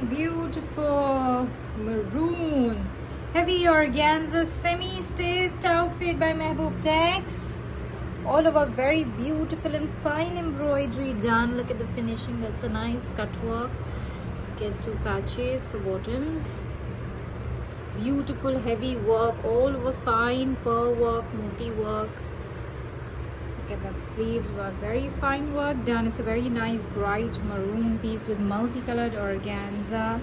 beautiful maroon. Heavy organza semi-stitched outfit by Mehboob Tex. All of over very beautiful and fine embroidery done. Look at the finishing. That's a nice cut work. Get two patches for bottoms. Beautiful heavy work. All over fine pearl work multi work at that sleeves work very fine work done it's a very nice bright maroon piece with multicolored organza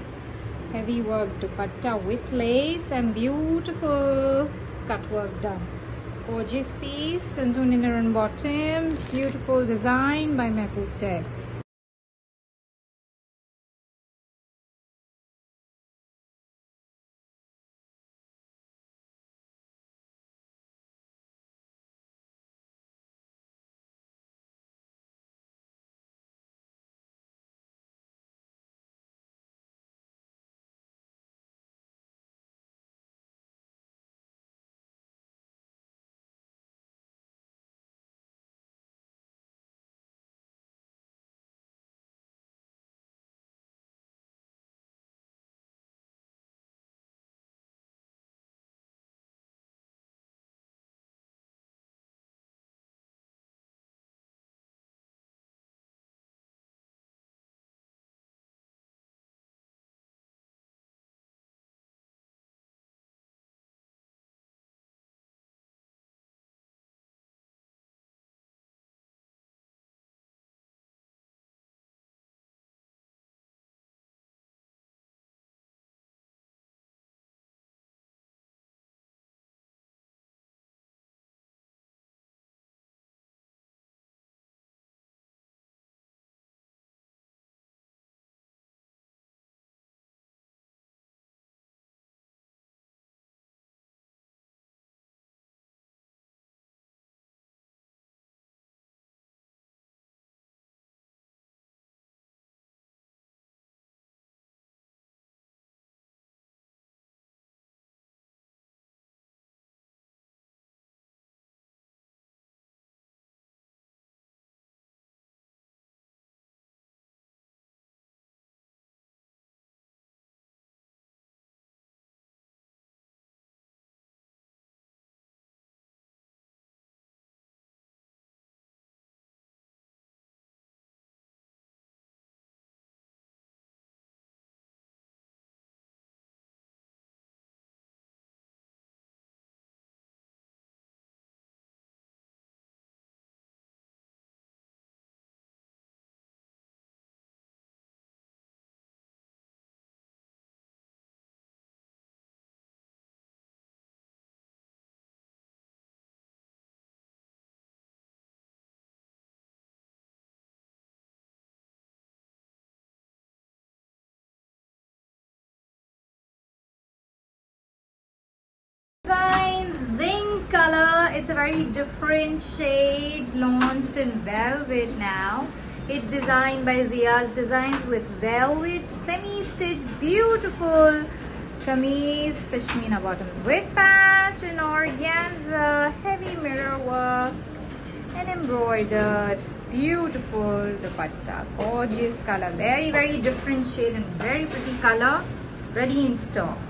heavy work dupatta with lace and beautiful cut work done Gorgeous piece, Santoon inner and bottoms. Beautiful design by Mehboob. It's a very different shade launched in velvet now. It's designed by Zia's Designs with velvet semi-stitched beautiful kameez pashmina bottoms with patch and organza heavy mirror work and embroidered. Beautiful dupatta gorgeous color. Very very different shade and very pretty color. Ready in stock